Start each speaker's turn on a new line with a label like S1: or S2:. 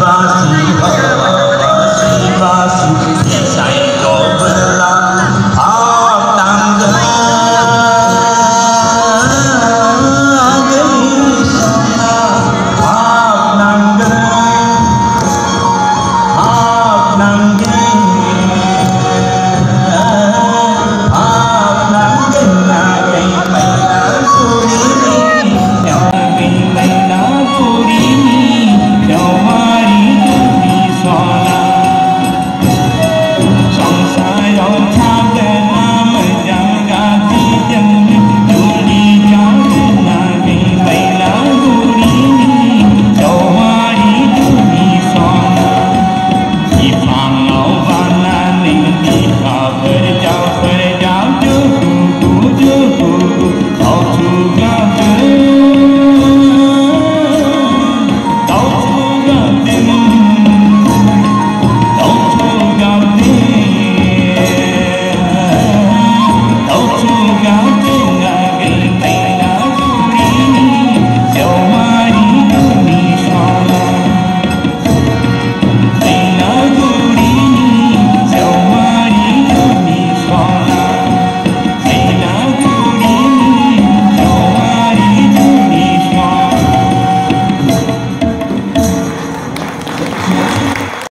S1: bus